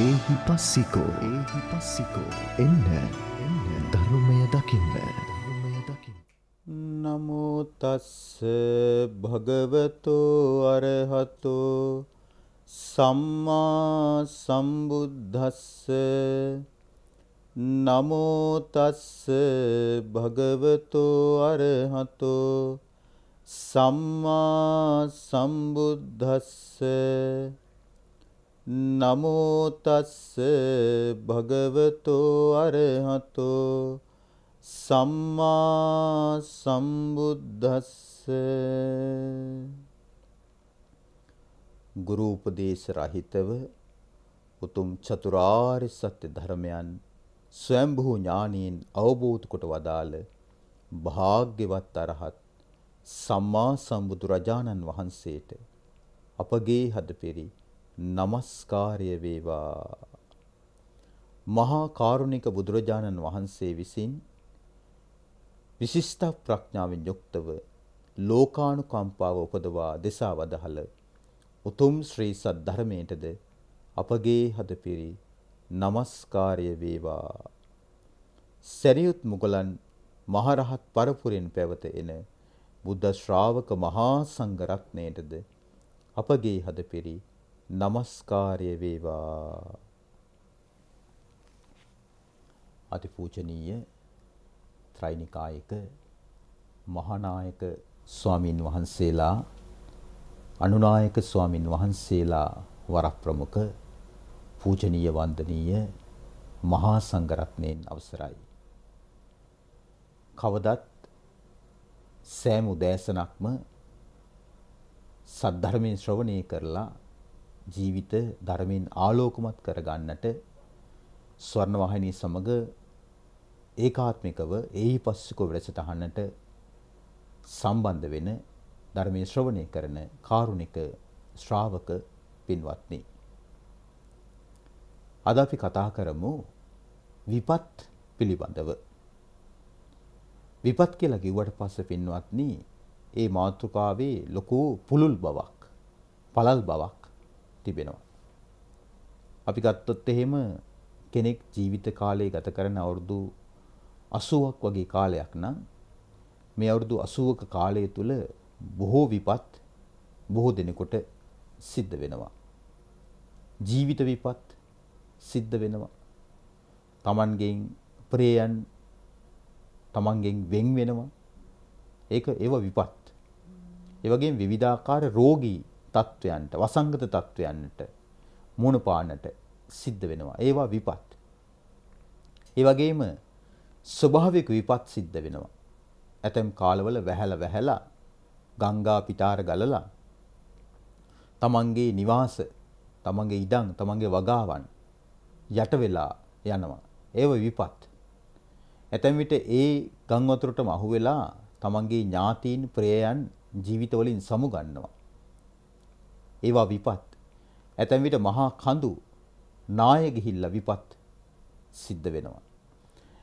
ඒහි පස්සිකෝ ඒහි පස්සිකෝ එන්න එන්න. ධර්මය දකින්න. ධර්මය දකින්න. නමෝතස්ස භගවතෝ අරහතෝ සම්මා සම්බුද්ධස්ස නමෝතස්ස භගවතෝ අරහතෝ සම්මා සම්බුද්ධස්ස නමෝ තස්ස භගවතෝ අරහතෝ සම්මා සම්බුද්දස්ස ගුරු උපදේශ රහිතව උතුම් චතුරාර්ය සත්‍ය ධර්මයන් ස්වයම්භූ ඥානීන් අවබෝධ කොට වදාළ භාග්‍යවත් අරහත් සම්මා සම්බුදු රජාණන් වහන්සේට අපගේ හදපෙරි নমස්කාරය වේවා. මහා කාරුණික බුදුරජාණන් වහන්සේ විසින් විශිෂ්ට ප්‍රඥාවෙන් යුක්තව ලෝකානුකම්පාව උපදවා දෙසා වදහල උතුම් ශ්‍රී සද්ධර්මයටද අපගේ හදපිරි নমස්කාරය වේවා. සරියුත් මුගලන් මහරහත් පරපුරෙන් පැවත එන බුද්ධ ශ්‍රාවක මහා සංඝ රත්නයටද අපගේ හදපිරි নমස්කාරය වේවා. අතිපූජනීය ත්‍රිනිකායක මහානායක ස්වාමින් වහන්සේලා අනුනායක ස්වාමින් වහන්සේලා වරප්‍රමුඛ පූජනීය වන්දනීය මහා සංඝරත්නයන් අවසරයි. කවදත් සෑම උදෑසනක්ම සද්ධර්මයෙන් ශ්‍රවණය කරලා ජීවිත ධර්මයෙන් ආලෝකමත් කරගන්නට ස්වර්ණවාහිනී සමග ඒකාත්මිකව ඒහිපස්සිකව වැඩසටහනට සම්බන්ධ වෙන ධර්මයේ ශ්‍රවණය කරන කාරුණික ශ්‍රාවක පින්වත්නි. අද අපි කතා කරමු විපත් පිළිබඳව. විපත් කියලා කිව්වට පස්සේ පින්වත්නි ඒ මාතෘකාවේ ලොකු පුළුල් බවක්, පළල් බවක් තිබෙනවා. අපි ගත්තොත් එහෙම කෙනෙක් ජීවිත කාලය ගත කරන අවුරුදු 80ක් වගේ කාලයක් නම් මේ අවුරුදු 80ක කාලය තුල බොහෝ විපත් බොහෝ දෙනෙකුට සිද්ධ වෙනවා. ජීවිත විපත් සිද්ධ වෙනවා. Tamanගෙන් ප්‍රේයන් Tamanගෙන් වෙන් වෙනවා. ඒක ඒව විපත්. ඒ වගේම විවිධාකාර රෝගී තත්වයන්ට වසංගත තත්වයන්ට මුණ පාන්නට සිද්ධ වෙනවා. ඒවා විපත්. ඒ වගේම ස්වභාවික විපත් සිද්ධ වෙනවා. ඇතැම් කාලවල වැහැලා වැහැලා ගංගා පිටාර ගලලා තමන්ගේ නිවාස, තමන්ගේ ඉඩම්, තමන්ගේ වගාවන් යට වෙලා යනවා. ඒව විපත්. ඇතැම් විට ඒ ගම් වතුරටම අහු වෙලා තමන්ගේ ඥාතීන් ප්‍රේයන් ජීවිතවලින් සමු ගන්නවා. ඒවා විපත්. ඇතැම් විට මහා කඳු නාය ගිහිල්ලා විපත් සිද්ධ වෙනවා.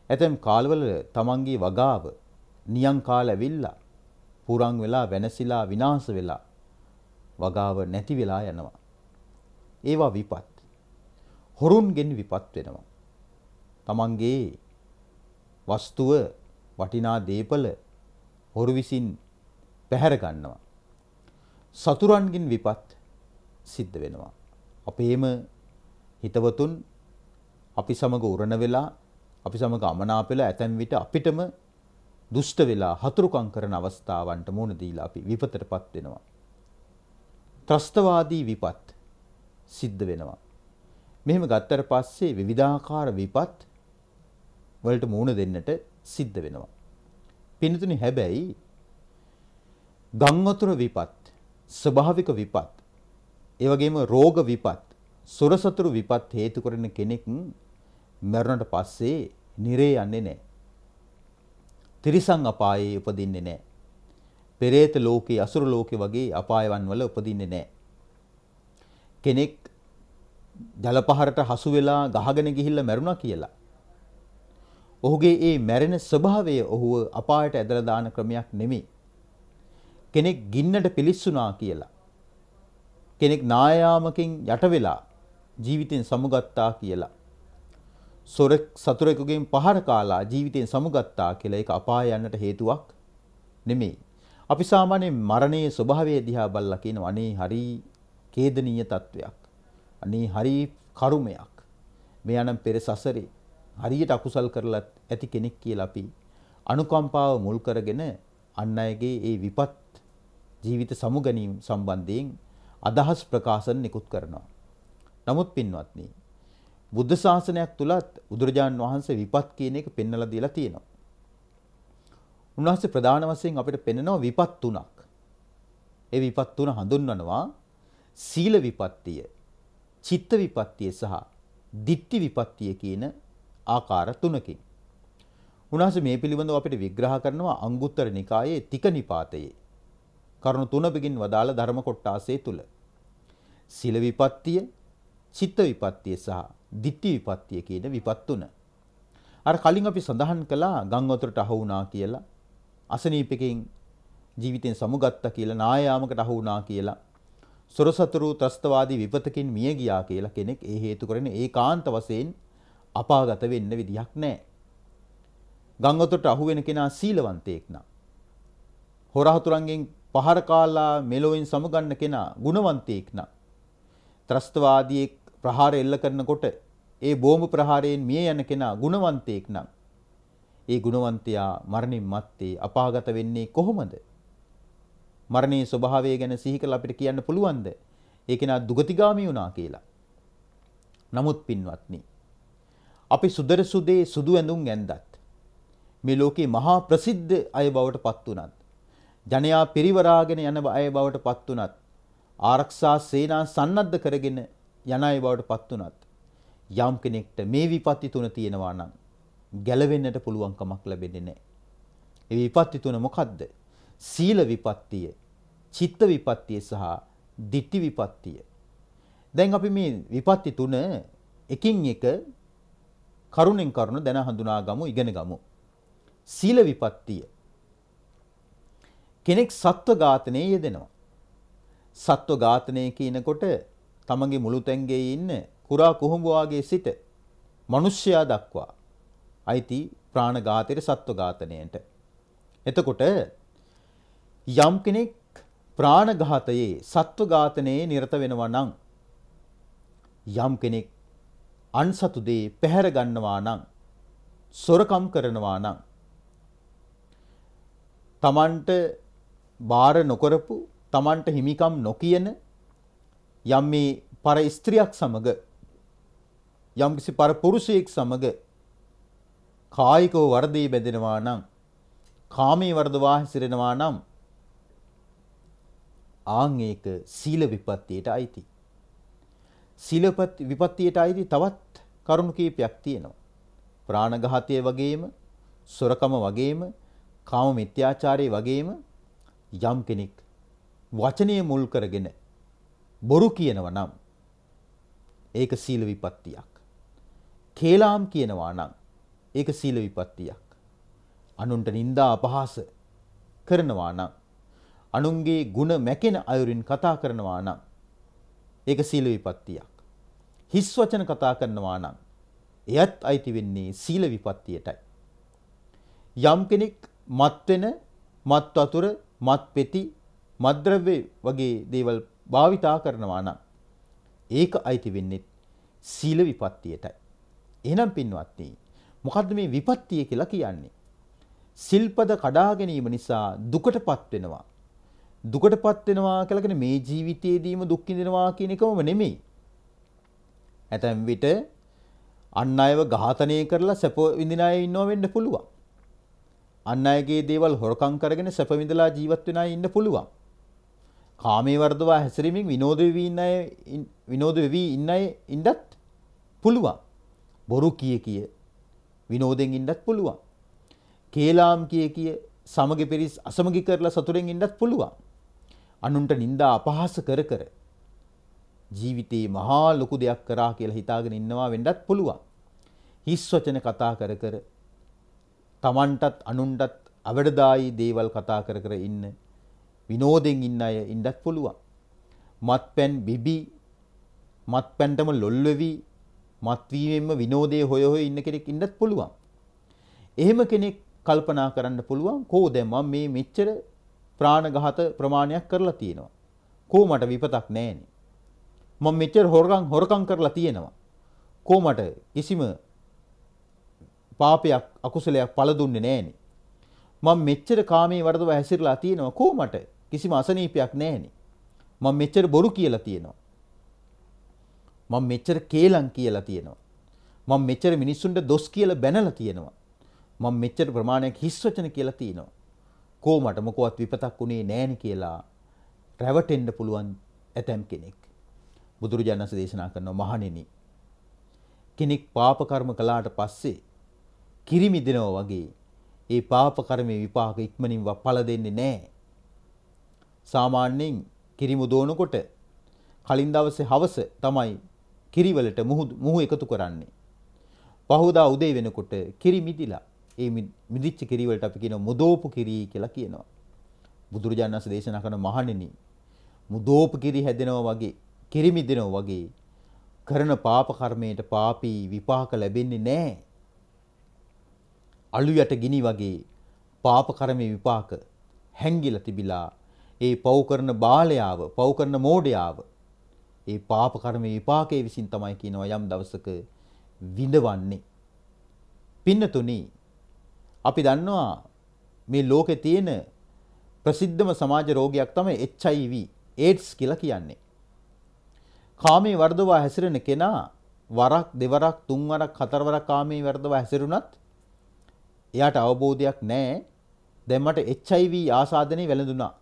ඇතැම් කාලවල තමන්ගේ වගාව නියං කාල ඇවිල්ලා පුරන් වෙලා වෙනසිලා විනාශ වෙලා වගාව නැති වෙලා යනවා. ඒවා විපත්. හොරුන්ගෙන් විපත් වෙනවා. තමන්ගේ වස්තුව වටිනා දීපල හොරු විසින් පැහැර ගන්නවා. සතුරන්ගෙන් විපත් සිද්ධ වෙනවා. අපේම හිතවතුන් අපි සමග උරණ වෙලා අපි සමග අමනාප වෙලා ඇතැම් විට අපිටම දුෂ්ට වෙලා හතුරුකම් කරන අවස්ථාවන්ට මුහුණ දීලා අපි විපතටපත් වෙනවා. ත්‍රස්තවාදී විපත් සිද්ධ වෙනවා. මෙහෙම ගත්තට පස්සේ විවිධාකාර විපත් වලට මුහුණ දෙන්නට සිද්ධ වෙනවා. පින්තුනි හැබැයි ගම් වතුර විපත් ස්වභාවික විපත් ඒ වගේම රෝග විපත්, සොරසතුරු විපත් හේතු කරන කෙනෙක් මරණට පස්සේ නිරේ යන්නේ නැහැ. තිරිසන් අපායේ උපදින්නේ නැහැ. පෙරේත ලෝකේ, අසුර ලෝකේ වගේ අපායවන් වල උපදින්නේ නැහැ. කෙනෙක් ජල පහරට හසු වෙලා ගහගෙන ගිහිල්ලා මැරුණා කියලා. ඔහුගේ ඒ මැරෙන ස්වභාවය ඔහුව අපායට ඇදලා දාන ක්‍රමයක් නෙමෙයි. කෙනෙක් ගින්නට පිලිස්සුනා කියලා. කෙනෙක් නායාමකින් යට වෙලා ජීවිතෙන් සමුගත්තා කියලා. සොරෙක් සතුරෙකුගෙන් පහර කාලා ජීවිතෙන් සමුගත්තා කියලා ඒක අපාය යන්නට හේතුවක් නෙමෙයි. අපි සාමාන්‍යයෙන් මරණයේ ස්වභාවය දිහා බලලා කියනවා අනේ හරි ඛේදනීය තත්වයක්. අනේ හරි කරුමයක්. මෙයා නම් පෙර සසරේ හරියට අකුසල් කරලා ඇති කෙනෙක් කියලා අපි අනුකම්පාව මුල් කරගෙන අන් අයගේ ඒ විපත් ජීවිත සමුගැනීම සම්බන්ධයෙන් අදහස් ප්‍රකාශන නිකුත් කරනවා. නමුත් පින්වත්නි බුද්ධ ශාසනයක් තුලත් බුදුරජාන් වහන්සේ විපත් කියන එක පෙන්වලා දීලා තියෙනවා. උන්වහන්සේ ප්‍රධාන වශයෙන් අපිට පෙන්වනවා විපත් තුනක්. ඒ විපත් තුන හඳුන්වනවා සීල විපත්තිය, චිත්ත විපත්තිය සහ ditthi විපත්තිය කියන ආකාර තුනකින්. උන්වහන්සේ මේ පිළිබඳව අපිට විග්‍රහ කරනවා අංගුත්තර නිකායේ තික නිපාතයේ. කරුණු තුනකින් වදාළ ධර්ම කොටාසේ තුල. සීල විපත්තිය, චිත්ත විපත්තිය සහ ditthi විපත්තිය කියන විපත් තුන. අර කලින් අපි සඳහන් කළා ගම් වතුරට අහු වුණා කියලා අසනීපකින් ජීවිතෙන් සමුගත්තා කියලා නායාමකට අහු වුණා කියලා සොරසතුරු ත්‍රස්තවාදී විපතකින් මිය ගියා කියලා කෙනෙක් ඒ හේතු කරගෙන ඒකාන්ත වශයෙන් අපාගත වෙන්න විදියක් නැහැ. ගංගොතට අහු වෙන කෙනා සීලවන්තයෙක් නා. හොරහතුරන්ගෙන් පහර කාලා මෙලොවෙන් සමගන්න කෙනා ගුණවන්තයෙක් නා. ත්‍රස්තවාදියෙක් ප්‍රහාර එල්ල කරනකොට ඒ බෝම්බ ප්‍රහාරයෙන් මිය යන කෙනා ගුණවන්තයෙක් නම් ඒ ගුණවන්තයා මරණින් මත්තේ අපාගත වෙන්නේ කොහොමද? මරණයේ ස්වභාවය ගැන සිහි කරලා අපිට කියන්න පුළුවන්ද? ඒ කෙනා දුගතිගාමී වුණා කියලා. නමුත් පින්වත්නි අපි සුදර සුදේ සුදු ඇඳුම් ඇඳත් මේ ලෝකේ මහා ප්‍රසිද්ධ අය බවට පත් වුණත් ජනයා පිරිවරාගෙන යන අය බවට පත් වුණත් ආරක්ෂා සේනා සන්නද්ධ කරගෙන යන අය බවට පත් වුණත් යම් කෙනෙක්ට මේ විපත්ති තුන තියෙනවා නම් ගැලවෙන්නට පුළුවන් කමක් ලැබෙන්නේ නැහැ. ඒ විපත්ති තුන මොකද්ද? සීල විපත්තිය, චිත්ත විපත්තිය සහ ditthi විපත්තිය. දැන් අපි මේ විපත්ති තුන එකින් එක කරුණෙන් කරුණ දැන හඳුනා ගමු ඉගෙන ගමු. සීල විපත්තිය. කෙනෙක් සත්ව ඝාතනයේ යෙදෙනවා. සත්ව ඝාතනය කියනකොට තමන්ගේ මුළු තැන්ගේ ඉන්න කුරා කුහුඹ වාගේ සිට මිනිස්සයා දක්වා අයිති ප්‍රාණඝාතයට සත්ව ඝාතනයට. එතකොට යම් කෙනෙක් ප්‍රාණඝාතයේ සත්ව ඝාතනයේ නිරත වෙනවා නම් යම් කෙනෙක් අන්සතු දේ පැහැර ගන්නවා නම් සොරකම් කරනවා නම් තමන්ට බාර නොකරපු තමන්ට හිමිකම් නොකියන යම් මේ පර ස්ත්‍රියක් සමග යම්කිසි පර පුරුෂයෙක් සමග කායිකව වර්ධී බැඳෙනවා නම් කාමී වර්ධවා හැසිරෙනවා නම් ආන් ඒක සීල විපත්තියට අයිති. සීලපත් විපත්තියට අයිති තවත් කරුණු කීපයක් තියෙනවා. ප්‍රාණඝාතය වගේම සොරකම වගේම කාම මිත්‍යාචාරය වගේම යම් කෙනෙක් වචනය මුල් කරගෙන බොරු කියනවා නම් ඒක සීල විපත්තියක්. කේලාම් කියනවා නම් ඒක සීල විපත්තියක්. අනුන්ට නින්දා අපහාස කරනවා නම් අනුන්ගේ ಗುಣ මැකෙන අයුරින් කතා කරනවා නම් ඒක සීල විපත්තියක්. හිස් වචන කතා කරනවා නම් එයත් අයිති වෙන්නේ සීල විපත්තියටයි. යම් කෙනෙක් මත් වෙන, මත් වතුර, මත් පෙති, මත්ද්‍රව්‍ය වගේ දේවල් භාවිතා කරනවා නම් ඒක අයිති වෙන්නේ සීල විපත්තියටයි. එහෙනම් පින්වත්නි මොකද්ද මේ විපත්තිය කියලා කියන්නේ? සිල්පද කඩා ගැනීම නිසා දුකටපත් වෙනවා. දුකටපත් වෙනවා කියලා කියන්නේ මේ ජීවිතයේදීම දුක් විඳිනවා කියන එකම නෙමෙයි. ඇතැම් විට අන් අයව ඝාතනය කරලා සැප විඳින අය ඉන්නව වෙන්න පුළුවන්. අන් අයගේ දේවල් හොරකම් කරගෙන සැප විඳලා ජීවත් වෙන අය ඉන්න පුළුවන්. කාමයේ වර්ධවා හැසිරීමෙන් විනෝද වෙවි ඉන්න අය විනෝද වෙවි ඉන්න අය ඉන්නත් පුළුවන්. බොරු කිය කිය විනෝදෙන් ඉන්නත් පුළුවන්. කේලාම් කිය කිය සමග පිරිස් අසමගි කරලා සතුරෙන් ඉන්නත් පුළුවන්. අනුන්ට නිନ୍ଦා අපහාස කර කර ජීවිතේ මහා ලොකු දෙයක් කරා කියලා හිතාගෙන ඉන්නවා වෙන්නත් පුළුවන්. හිස් වචන කතා කර කර තමන්ටත් අනුන්ටත් අවඩදායි දේවල් කතා කර කර ඉන්න විනෝදෙන් ඉන්න අය ඉන්නත් පුළුවන්. මත්පැන් බිබි මත්පැන්ටම ලොල් වෙවි මත්වීමෙන්ම විනෝදයේ හොය හොය ඉන්න කෙනෙක් ඉන්නත් පුළුවන්. එහෙම කෙනෙක් කල්පනා කරන්න පුළුවන් කෝ දැන් මම මේ මෙච්චර ප්‍රාණඝාත ප්‍රමාණයක් කරලා තියෙනවා. කෝ මට විපතක් නැහැනේ. මම මෙච්චර හොරකම් හොරකම් කරලා තියෙනවා. කෝ මට කිසිම පාපයක් අකුසලයක් පළ දුන්නේ නැහැනේ. මම මෙච්චර කාමයේ වර්ධව හැසිරලා තියෙනවා කෝ මට කිසිම අසනීපයක් නැහැනේ. මම මෙච්චර බොරු කියලා තියෙනවා. මම මෙච්චර කේලම් කියලා තියෙනවා. මම මෙච්චර මිනිස්සුන්ට දොස් කියලා බැනලා තියෙනවා. මම මෙච්චර ප්‍රමාණයක් හිස් වචන කියලා තියෙනවා. කෝ මට මොකවත් විපතක් උනේ නැහෙනි කියලා රැවටෙන්න පුළුවන් ඇතැම් කෙනෙක්. බුදුරජාණන් වහන්සේ දේශනා කරනවා මහණෙනි කෙනෙක් පාප කර්ම කළාට පස්සේ කිරිමි දෙනවා වගේ ඒ පාප කර්මයේ විපාක ඉක්මනින් ඵල දෙන්නේ නැහැ. සාමාන්‍යයෙන් කිරිමු දෝනකොට කලින් දවසේ හවස තමයි කිරිවලට මුහු එකතු කරන්නේ. පහුදා උදේ වෙනකොට කිරි මිදිලා ඒ මිදිච්ච කිරි වලට අපි කියනවා මුදෝපු කිරි කියලා කියනවා. බුදුරජාණන් වහන්සේ දේශනා කරන මහණෙනි මුදෝපු කිරි හැදෙනවා වගේ කිරි මිදෙනවා වගේ කරන පාප කර්මයට පාපී විපාක ලැබෙන්නේ නැහැ. අලු යට ගිනි වගේ පාප කර්මයේ විපාක හැංගිලා තිබිලා ඒ පව් කරන බාලයාව පව් කරන මෝඩයාව ඒ පාප කර්මයේ විපාකයේ විසින් තමයි කියනවා යම් දවසක විඳවන්නේ. පින්නතුනි අපි දන්නවා මේ ලෝකේ තියෙන ප්‍රසිද්ධම සමාජ රෝගයක් තමයි HIV AIDS කියලා කියන්නේ. කාමයේ වර්ධවා හැසිරෙන කෙනා වරක් දෙවරක් තුන්වරක් හතරවරක් කාමයේ වර්ධවා හැසිරුණත් එයාට අවබෝධයක් නැහැ දැන් මට HIV ආසාදනයේ වැළඳුණා.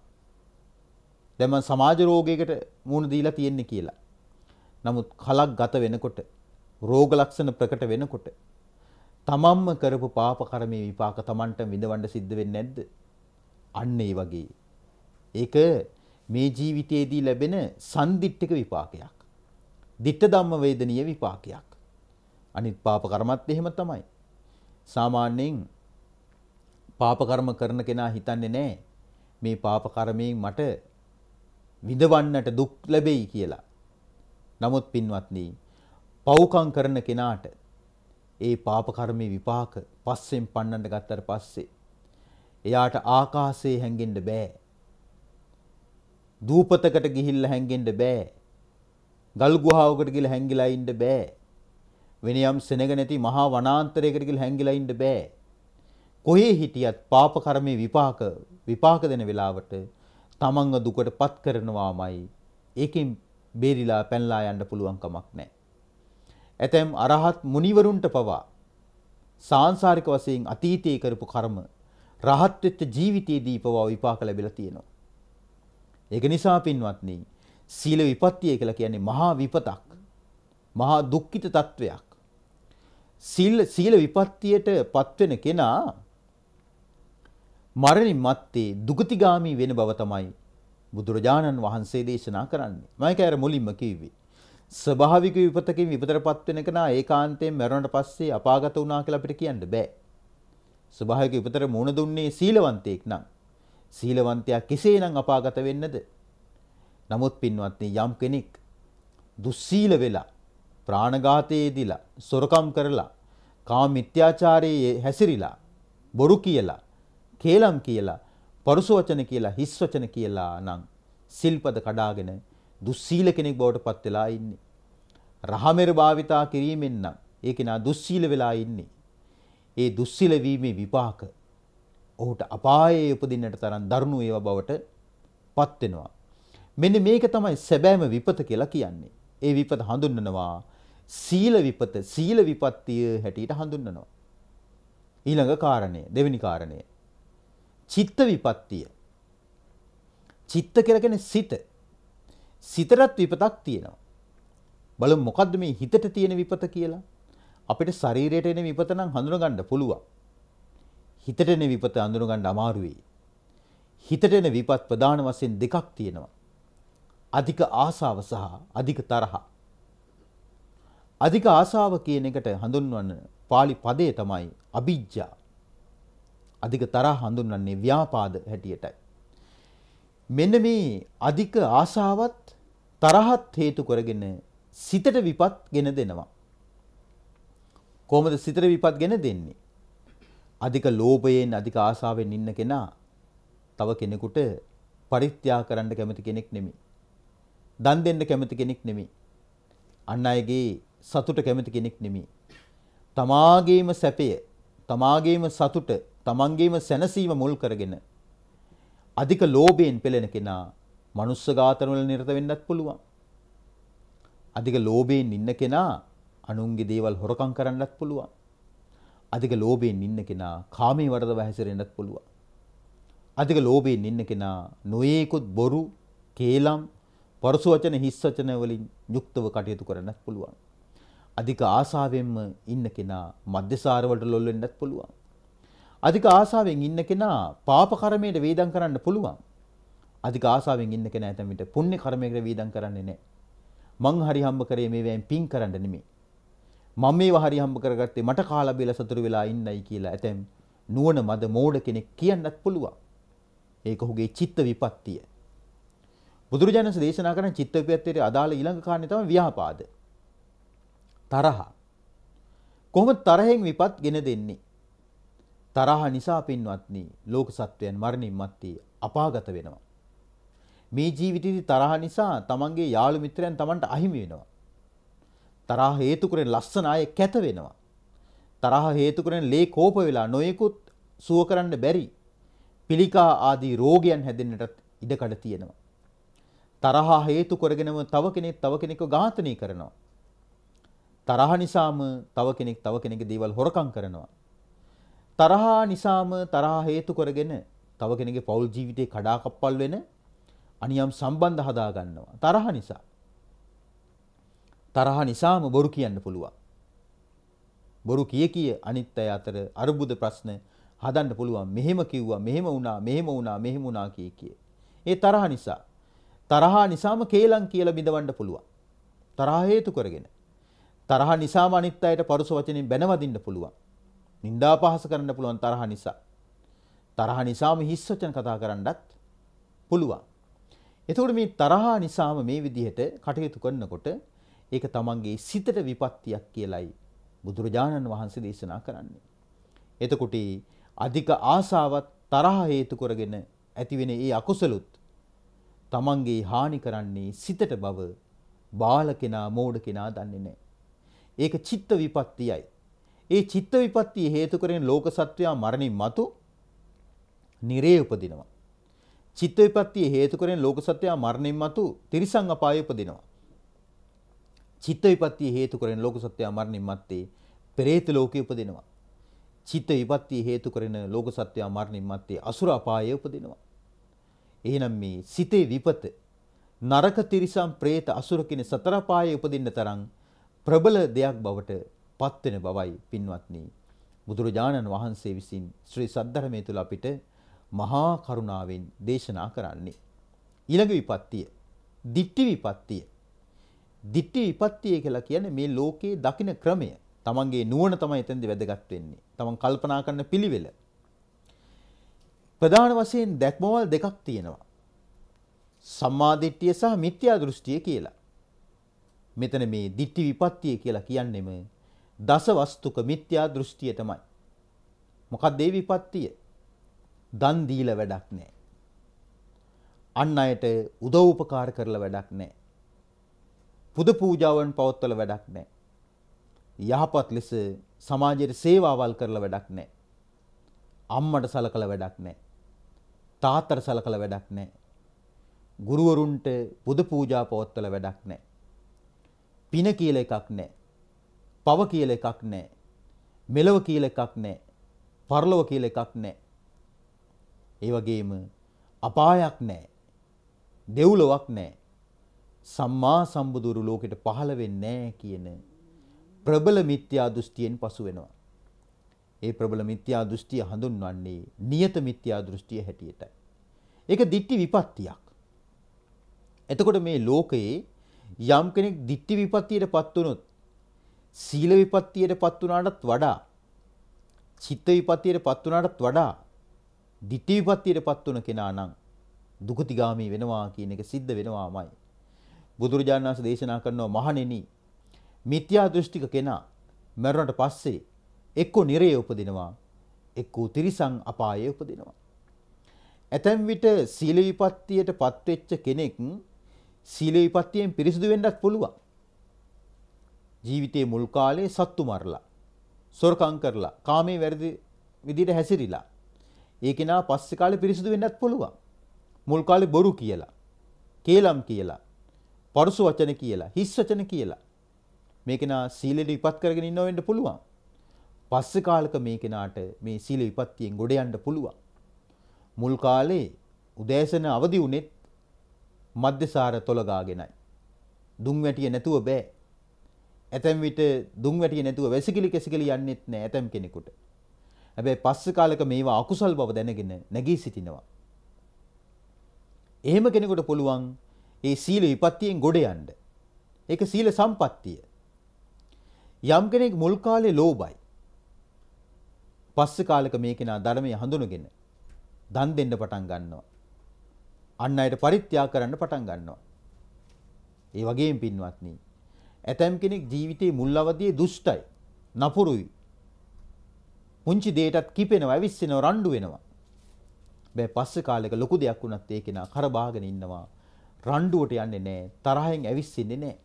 දැන් මම සමාජ රෝගයකට මුහුණ දීලා තියෙන්නේ කියලා. නමුත් කලක් ගත වෙනකොට රෝග ලක්ෂණ ප්‍රකට වෙනකොට තමන්ම කරපු පාප කර්මයේ විපාක තමන්ට විඳවන්න සිද්ධ වෙන්නේ නැද්ද? අන්න ඒ වගේ. ඒක මේ ජීවිතයේදී ලැබෙන සන්දිට්ඨික විපාකයක්. ditta ධම්ම වේදනීය විපාකයක්. අනිත් පාප කර්මත් එහෙම තමයි. සාමාන්‍යයෙන් පාප කර්ම කරන කෙනා හිතන්නේ නැහැ මේ පාප කර්මයෙන් මට විඳවන්නට දුක් ලැබෙයි කියලා. නමුත් පින්වත්නි පව්කම් කරන කෙනාට ඒ පාප කර්මයේ විපාක පස්සෙන් පන්නන්න ගත්තට පස්සේ එයාට ආකාශයේ හැංගෙන්න බෑ. දූපතකට ගිහිල්ලා හැංගෙන්න බෑ. ගල් ගුහාවකට ගිහිල්ලා හැංගිලා ඉන්න බෑ. වෙන යම් සෙනග නැති මහා වනාන්තරයකට ගිහිල්ලා හැංගිලා ඉන්න බෑ. කොහේ හිටියත් පාප කර්මයේ විපාක විපාක දෙන වෙලාවට තමන්ව දුකටපත් කරනවාමයි. ඒකෙන් බේරිලා පැනලා යන්න පුළුවන් කමක් නැහැ. ඇතැම් අරහත් මුනිවරුන්ට පවා සාංශාරික වශයෙන් අතීතයේ කරපු කර්ම රහත් වෙච්ච ජීවිතයේදී පවා විපාක ලැබිලා තියෙනවා. ඒක නිසා පින්වත්නි සීල විපත්තිය කියලා කියන්නේ මහා විපතක්. මහා දුක්ඛිත තත්වයක්. සීල සීල විපත්තියට පත්වෙන කෙනා මරණින් මත්තේ දුගතිගාමි වෙන බව තමයි බුදුරජාණන් වහන්සේ දේශනා කරන්නේ. මම ඒක අර මුලින්ම කිව්වේ. ස්වභාවික විපතකින් විපතටපත් වෙන කෙනා ඒකාන්තයෙන් මරණයට පස්සේ අපාගත වුණා කියලා අපිට කියන්න බෑ. ස්වභාවික විපතට මුණ දුන්නේ සීලවන්තයෙක් නම්. සීලවන්තයා කෙසේනම් අපාගත වෙන්නද? නමුත් පින්වත්නි යම් කෙනෙක් දුස්සීල වෙලා ප්‍රාණඝාතයේදීලා සොරකම් කරලා කාම මිත්‍යාචාරයේ හැසිරිලා බොරු කියලා කේලම් කියලා පරුස වචන කියලා හිස් වචන කියලා නම් සිල්පද කඩාගෙන දුස්සීල කෙනෙක් බවට පත් වෙලා ඉන්නේ. රහමෙර භාවිතා කිරීමෙන් නම් ඒක නා දුස්සීල වෙලා ඉන්නේ. ඒ දුස්සීල වීමේ විපාක ඔහුට අපායේ උපදින්නට තරම් දරුණු ඒවා බවට පත් වෙනවා. මෙන්න මේක තමයි සැබෑම විපත කියලා කියන්නේ. ඒ විපත හඳුන්වනවා සීල විපත සීල විපත්තිය හැටියට හඳුන්වනවා. ඊළඟ කාරණය දෙවෙනි කාරණය චිත්ත විපත්තිය. චිත්ත කියලා කියන්නේ සිත. සිතටත් විපතක් තියෙනවා. බලමු මොකද්ද මේ හිතට තියෙන විපත කියලා? අපිට ශරීරයට එන විපත නම් හඳුනගන්න පුළුවන්. හිතට එන විපත හඳුනගන්න අමාරු වෙයි. හිතට එන විපත් ප්‍රධාන වශයෙන් දෙකක් තියෙනවා. අධික ආසාව සහ අධික තරහ. අධික ආසාව කියන එකට හඳුන්වන pāli පදේ තමයි අභිජ්ජා. අධික තරහ හඳුන්වන්නේ ව්‍යාපාද හැටියටයි. මෙන්න මේ අධික ආසාවත් තරහත් හේතු කරගෙන සිතට විපත් ගෙන දෙනවා. කොහොමද සිතට විපත් ගෙන දෙන්නේ? අධික ලෝභයෙන් අධික ආසාවෙන් ඉන්න කෙනා තව කෙනෙකුට පරිත්‍යාග කරන්න කැමති කෙනෙක් නෙමෙයි. දන් දෙන්න කැමති කෙනෙක් නෙමෙයි. අන් අයගේ සතුට කැමති කෙනෙක් නෙමෙයි. තමාගේම සැපය, තමාගේම සතුට, තමන්ගේම සැනසීම මුල් කරගෙන අධික ලෝභයෙන් පෙළෙන කෙනා මනුස්ස ඝාතන වල නිරත වෙන්නත් පුළුවන්. අධික ලෝභයෙන් ඉන්න කෙනා අනුන්ගේ දේවල් හොරකම් කරන්නත් පුළුවන්. අධික ලෝභයෙන් ඉන්න කෙනා කාමයේ වරදව හැසිරෙන්නත් පුළුවන්. අධික ලෝභයෙන් ඉන්න කෙනා නොයේකුත් බොරු, කේලම්, පරසු වචන, හිස් වචන වලින් යුක්තව කටයුතු කරන්නත් පුළුවන්. අධික ආසාවෙන්ම ඉන්න කෙනා මධ්‍යසාර වලට ලොල් වෙන්නත් පුළුවන්. අධික ආසාවෙන් ඉන්න කෙනා පාප කර්මයට වේදම් කරන්න පුළුවන්. අධික ආසාවෙන් ඉන්න කෙනා ඇතැම් විට පුණ්‍ය කර්මයකට වේදම් කරන්නේ නැහැ. මං හරි හම්බ කරේ මේවෙන් පින් කරන්න නෙමෙයි. මම මේවා හරි හම්බ කරගත්තේ මට කාලා බෙල සතුරු වෙලා ඉන්නයි කියලා ඇතැම් නුවණ මද මෝඩ කෙනෙක් කියන්නත් පුළුවන්. ඒක ඔහුගේ චිත්ත විපත්තිය. බුදුරජාණන්සේ දේශනා කරන චිත්ත විපත්තියට අදාළ ඊළඟ කාරණේ තමයි ව්‍යාපාද. තරහ. කොහොමද තරහෙන් විපත් ගෙන දෙන්නේ? තරහ නිසා පින්වත්නි ලෝක සත්වයන් මරණින් මත්තේ අපාගත වෙනවා. මේ ජීවිතේදී තරහ නිසා තමන්ගේ යාළු මිත්‍රයන් තමන්ට අහිමි වෙනවා. තරහ හේතු කරගෙන ලස්සන අය කැත වෙනවා. තරහ හේතු කරගෙන ලේ කෝප වෙලා නොයෙකුත් සුව කරන්න බැරි පිළිකා ආදී රෝගයන් හැදෙන්නටත් ඉඩකඩ තියෙනවා. තරහ හේතු කරගෙනම තව කෙනෙක් තව කෙනෙක්ව ඝාතනය කරනවා. තරහ නිසාම තව කෙනෙක් තව කෙනෙක්ගේ දේවල් හොරකම් කරනවා. තරහා නිසාම තරහා හේතු කරගෙන තව කෙනෙකුගේ පෞල් ජීවිතේ කඩාකප්පල් වෙන අනියම් සම්බන්ධ හදා ගන්නවා. තරහ නිසා. තරහ නිසාම බොරු කියන්න පුළුවන්. බොරු කිය කිය අනිත් අය අතර අරුබුද ප්‍රශ්න හදන්න පුළුවන්. මෙහෙම කිව්වා, මෙහෙම වුණා, මෙහෙම වුණා, මෙහෙම වුණා කිය කිය. ඒ තරහ නිසා. තරහා නිසාම කේලම් කියලා බිඳවන්න පුළුවන්. තරහ හේතු කරගෙන. තරහ නිසාම අනිත් අයට පරුස වචනෙන් බැනවදින්න පුළුවන්. නිന്ദා පහස කරන්න පුළුවන් තරහ නිසා. තරහ නිසාම හිස් වචන කතා කරන්නත් පුළුවන්. එතකොට මේ තරහා නිසාම මේ විදිහට කටයුතු කරනකොට ඒක තමන්ගේ සිතට විපත්තියක් කියලයි බුදුරජාණන් වහන්සේ දේශනා කරන්නේ. එතකොට අධික ආසාවත් තරහ හේතු කරගෙන ඇතිවෙන ඒ අකුසලුත් තමන්ගේ හානි කරන්නේ සිතට බව බාල කෙනා මෝඩ කෙනා දන්නේ නැහැ. ඒක චිත්ත විපත්තියයි. ඒ චිත්ත විපත්තිය හේතු කරගෙන ලෝක සත්වයා මරණින් මතු නිරේ උපදිනවා. චිත්ත විපත්තිය හේතු කරගෙන ලෝක සත්වයා මරණින් මතු තිරිසං අපායේ උපදිනවා. චිත්ත විපත්තිය හේතු කරගෙන ලෝක සත්වයා මරණින් මත්තේ පෙරේත ලෝකේ උපදිනවා. චිත්ත විපත්තිය හේතු කරගෙන ලෝක සත්වයා මරණින් මත්තේ අසුර අපායේ උපදිනවා. එහෙනම් මේ සිතේ විපත නරක තිරිසන් പ്രേත අසුර කියන සතර අපායේ උපදින්න තරම් ප්‍රබල දෙයක් බවට පත්වෙන බවයි පින්වත්නි. බුදුරජාණන් වහන්සේ විසින් ශ්‍රී සද්ධර්මයේ තුල අපිට මහා කරුණාවෙන් දේශනා කරන්නේ. ඊළඟ විපත්තිය දිට්ටි විපත්තිය. දිට්ටි විපත්තිය කියලා කියන්නේ මේ ලෝකයේ දකින ක්‍රමය. තමන්ගේ නුවණ තමයි එතෙන්ද වැදගත් වෙන්නේ. තමන් කල්පනා කරන පිළිවෙල. ප්‍රධාන වශයෙන් දැක්මවල් දෙකක් තියෙනවා. සම්මා දිට්ඨිය සහ මිත්‍යා දෘෂ්ටිය කියලා. මෙතන මේ දිට්ටි විපත්තිය කියලා කියන්නේම දස වස්තුක මිත්‍යා දෘෂ්ටිය තමයි. මොකක්ද ඒ විපත්තිය? දන් දීලා වැඩක් නැහැ. අන් අයට උදව් උපකාර කරලා වැඩක් නැහැ. පුද පූජාවන් පවත්වලා වැඩක් නැහැ. යහපත් ලෙස සමාජයට සේවාවල් කරලා වැඩක් නැහැ. අම්මට සලකලා වැඩක් නැහැ. තාත්තට සලකලා වැඩක් නැහැ. ගුරුවරුන්ට පුද පූජා පවත්වලා වැඩක් නැහැ. පින කියලා එකක් නැහැ. පව කියලා එකක් නැහැ. මෙලව කියලා එකක් නැහැ. පරලොව කියලා එකක් නැහැ. ඒ වගේම අපායක් නැහැ. දෙව්ලොවක් නැහැ. සම්මා සම්බුදුරු ලෝකෙට පහළ වෙන්නේ නැහැ කියන ප්‍රබල මිත්‍යා දෘෂ්ටියෙන් පසු වෙනවා. ඒ ප්‍රබල මිත්‍යා දෘෂ්ටිය හඳුන්වන්නේ නියත මිත්‍යා දෘෂ්ටිය හැටියටයි. ඒක දිට්ටි විපත්තියක්. එතකොට මේ ලෝකයේ යම් කෙනෙක් ditthi විපත්තියටපත් වුණොත් සීල විපත්තියටපත් වුණාටත් වඩා චිත්ත විපත්තියටපත් වුණාටත් වඩා ditthi විපත්තියටපත් වුණ කෙනා නම් දුගතිගාමී වෙනවා කියන එක සිද්ධ වෙනවාමයි. බුදුරජාණන් වහන්සේ දේශනා කරනවා මහණෙනි මිත්‍යා දෘෂ්ටික කෙනා මරුණට පස්සේ එක්ක නිරයේ උපදිනවා එක්ක තිරිසන් අපායේ උපදිනවා. ඇතැම් විට සීල විපත්තියටපත් වෙච්ච කෙනෙක් සීල විපත්තියෙන් පිරිසිදු වෙන්නත් පුළුවන්. ජීවිතයේ මුල් කාලේ සත්තු මරලා, සොරකම් කරලා, කාමයේ වැරදි විදිහට හැසිරිලා. ඒ කෙනා පස්සේ කාලේ පිරිසිදු වෙන්නත් පුළුවන්. මුල් කාලේ බොරු කියලා, කේලම් කියලා, පරුස වචන කියලා, හිස් වචන කියලා. මේ කෙනා සීලෙට විපත් කරගෙන ඉන්නව වෙන්න පුළුවන්. පස්සේ කාලක මේ කෙනාට මේ සීල විපත්තියෙන් ගොඩ යන්න පුළුවන්. මුල් කාලේ උදෑසන අවදි වුණෙත් මධ්‍යසාර තොලගාගෙනයි. දුම් වැටිය නැතුව බෑ. ඇතැම් විට දුම් වැටිය නැතුව වැසිකිලි කෙසිකිලි යන්නෙත් නෑ ඇතැම් කෙනෙකුට. හැබැයි පස්ස කාලක මේවා අකුසල් බව දැනගෙන නැගී සිටිනවා. එහෙම කෙනෙකුට පුළුවන් ඒ සීල විපත්තියෙන් ගොඩ යන්න. ඒක සීල සම්පත්තිය. යම් කෙනෙක් මුල් කාලේ ලෝභයි. පස්ස කාලක මේ කෙනා ධර්මය හඳුනගෙන දන් දෙන්න පටන් ගන්නවා. අන් අයට පරිත්‍යාග කරන්න පටන් ගන්නවා. ඒ වගේම පින්වත්නි ඇතැම් කෙනෙක් ජීවිතේ මුල් අවදියේ දුෂ්ටයි, නපුරුයි. පුංචි දෙයටත් කිපෙනවා, ඇවිස්සෙනවා, රණ්ඩු වෙනවා. බෑ පස්සේ කාලෙක ලොකු දෙයක් වුණත් ඒ කෙනා කරබාගෙන ඉන්නවා. රණ්ඩුවට යන්නේ නැහැ, තරහෙන් ඇවිස්සෙන්නේ නැහැ.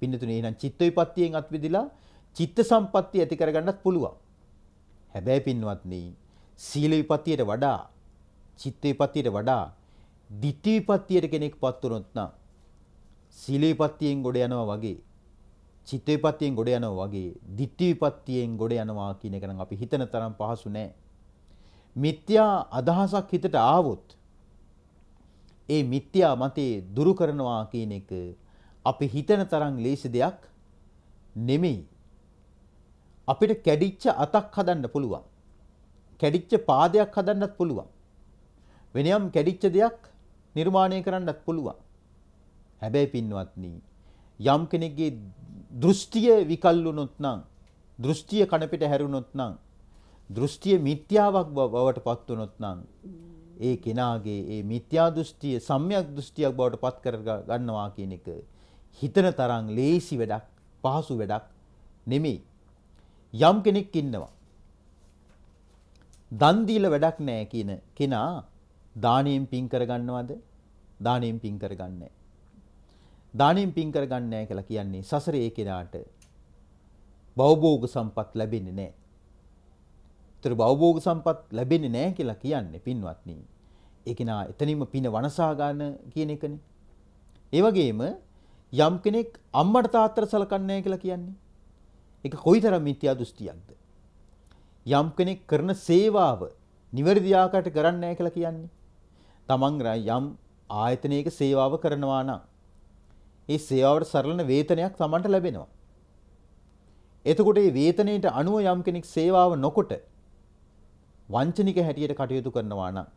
පින්නතුනේ එහෙනම් චිත්ත විපත්තියෙන් අත්විදිලා චිත්ත සම්පත්තිය ඇති කරගන්නත් පුළුවන්. හැබැයි පින්වත්නි සීල විපත්තියට වඩා චිත්ත විපත්තියට වඩා ditthi විපත්තියට කෙනෙක්පත් වුණොත් නම් සීල විපත්තියෙන් ගොඩ යනවා වගේ චිත්ත විපත්තියෙන් ගොඩ යනවා වගේ ditthi විපත්තියෙන් ගොඩ යනවා කියන එක නම් අපි හිතන තරම් පහසු නෑ. මිත්‍යා අදහසක් හිතට ආවොත් ඒ මිත්‍යා මතේ දුරු කරනවා කියන එක අපි හිතන තරම් ලේසි දෙයක් නෙමෙයි. අපිට කැඩිච්ච අතක් හදන්න පුළුවන්. කැඩිච්ච පාදයක් හදන්නත් පුළුවන්. වෙනයම් කැඩිච්ච දෙයක් නිර්මාණය කරන්නත් පුළුවන්. හැබැයි පින්වත්නි යම් කෙනෙක්ගේ දෘෂ්ටිය විකල් වුණොත් නම් දෘෂ්ටිය කණපිට හැරුණොත් නම් දෘෂ්ටිය මිත්‍යාවක් බවට පත් වුණොත් නම් ඒ කෙනාගේ ඒ මිත්‍යා දෘෂ්ටිය සම්‍යක් දෘෂ්ටියක් බවට පත් කර ගන්නවා කියන එක හිතන තරම් ලේසි වැඩක් පහසු වැඩක් නෙමෙයි යම් කෙනෙක් ඉන්නවා දන් දීලා වැඩක් නැහැ කියන කෙනා දාණයෙන් පින් කරගන්නවද? දාණයෙන් පින් කරගන්නේ දාණයෙන් පින් කරගන්නේ නැහැ කියලා කියන්නේ සසරේ ඒ කෙනාට භවභෝග සම්පත් ලැබෙන්නේ නැහැ. ඒතර භවභෝග සම්පත් ලැබෙන්නේ නැහැ කියලා කියන්නේ පින්වත්නි. ඒ කෙනා එතනින්ම පින වනසා ගන්න කියන එකනේ. ඒ වගේම යම් කෙනෙක් අම්මට තාත්තට සලකන්නේ නැහැ කියලා කියන්නේ. ඒක කොයිතරම් මිත්‍යා දෘෂ්ටියක්ද? යම් කෙනෙක් කරන සේවාව නිවැරදි ආකාරයට කරන්නේ නැහැ කියලා කියන්නේ. තමන් යම් ආයතනයක සේවාව කරනවා නම් ඒ සේවාවට සරලන වේතනයක් තමන්ට ලැබෙනවා. එතකොට මේ වේතනයට අනුව යම් කෙනෙක් සේවාව නොකොට වංචනික හැටියට කටයුතු කරනවා නම්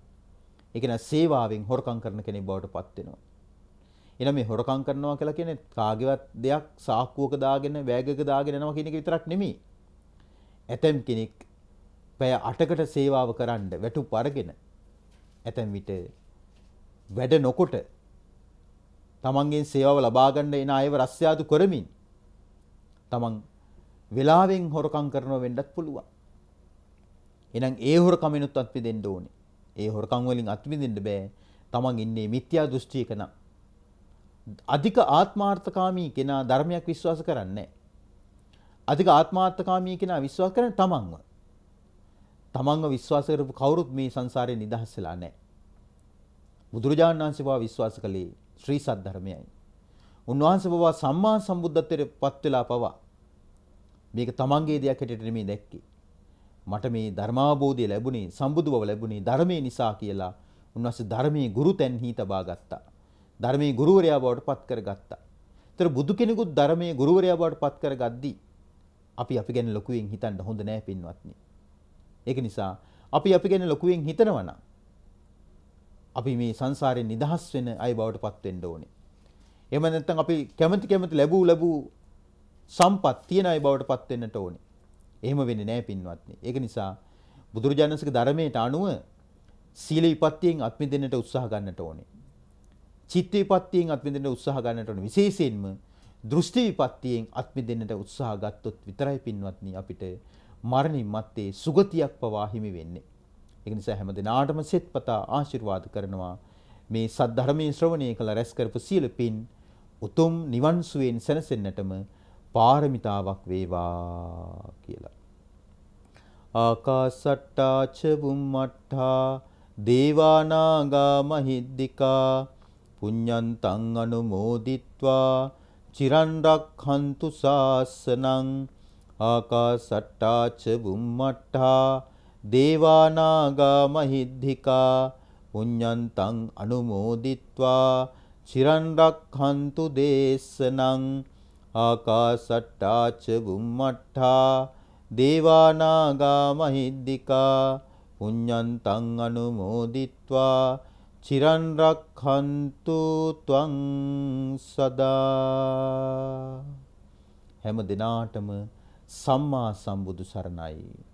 ඒ කියන්නේ සේවාවෙන් හොරකම් කරන කෙනෙක් බවට පත් වෙනවා. එහෙනම් මේ හොරකම් කරනවා කියලා කියන්නේ කාගේවත් දෙයක් සාක්කුවක දාගෙන බෑගයක දාගෙන යනවා කියන එක විතරක් නෙමෙයි. ඇතම් කෙනෙක් පැය 8කට සේවාව කරන්න වැටුප් අරගෙන ඇතැම් විට වැඩ නොකොට තමන්ගෙන් සේවාව ලබා ගන්න එන අයව රස්යාදු කරමින් තමන් වෙලාවෙන් හොරකම් කරනව වෙන්නත් පුළුවන්. එහෙනම් ඒ හොරකමිනුත් අත්විඳෙන්න ඕනේ. ඒ හොරකම් වලින් අත්විඳින්න බෑ. තමන් ඉන්නේ මිත්‍යා දෘෂ්ටියක නම්. අධික ආත්මාර්ථකාමී කෙනා ධර්මයක් විශ්වාස කරන්නේ අධික ආත්මාර්ථකාමී කෙනා විශ්වාස කරන්නේ තමන්ව. තමන්ව විශ්වාස කරපු කවුරුත් මේ සංසාරේ නිදහස් වෙලා නැහැ. බුදුරජාණන් වහන්සේ බව විශ්වාස කළේ ශ්‍රී සද්ධර්මයයි. උන්වහන්සේ බව සම්මා සම්බුද්ධත්වයට පත් වෙලා පවා මේක තමන්ගේ දෙයක් හැටියට නෙමෙයි දැක්කේ. මට මේ ධර්මාබෝධය ලැබුණේ සම්බුදු බව ලැබුණේ ධර්මයේ නිසා කියලා උන්වහන්සේ ධර්මයේ ගුරු තැන්හි තබා ගත්තා. ධර්මයේ ගුරුවරයා බවට පත් කරගත්තා. ඒතර බුදු කෙනෙකුත් ධර්මයේ ගුරුවරයා බවට පත් කරගද්දී අපි අපි ගැන ලොකුවෙන් හිතන්න හොඳ නෑ පින්වත්නි. ඒක නිසා අපි අපි ගැන ලොකුවෙන් හිතනවා නම් අපි මේ සංසාරයෙන් නිදහස් වෙන අය බවට පත් වෙන්න ඕනේ. එහෙම නැත්නම් අපි කැමති කැමති ලැබූ ලැබූ සම්පත් තියන අය බවට පත් වෙන්නට ඕනේ. එහෙම වෙන්නේ නැහැ පින්වත්නි. ඒක නිසා බුදුරජාණන්සේගේ ධර්මයට අනුව සීල විපත්තියෙන් අත්මිදෙන්නට උත්සාහ ගන්නට ඕනේ. චිත්ත විපත්තියෙන් අත්මිදෙන්නට උත්සාහ ගන්නට ඕනේ. විශේෂයෙන්ම දෘෂ්ටි විපත්තියෙන් අත්මිදෙන්නට උත්සාහ ගත්තොත් විතරයි පින්වත්නි අපිට මරණින් මත්තේ සුගතියක් පවා හිමි වෙන්නේ. ඒක නිසා හැම දිනාටම සෙත්පතා ආශිර්වාද කරනවා මේ සද්ධර්මයේ ශ්‍රවණය කළ රැස් කරපු සීල පින් උතුම් නිවන් සුවයෙන් සැනසෙන්නටම පාරමිතාවක් වේවා කියලා. ආකාසට්ටා ච බුම්මට්ටා දේවානාගා මහිද්దికා පුඤ්ඤන්තං අනුමෝදිත්වා චිරන් රක්ඛන්තු ශාසනං ආකාසට්ටා ච බුම්මට්ටා දේවානාගා මහිද්ධිකා පුඤ්ඤන්තං අනුමෝදිත්වා චිරන් රක්ඛන්තු දේශනං ආකාසට්ටා ච බුම්මට්ටා දේවානාගා මහිද්దికා පුඤ්ඤන්තං අනුමෝදිත්වා චිරන් රක්ඛන්තු ත්වං සදා හැම දිනාටම සම්මා සම්බුදු සරණයි.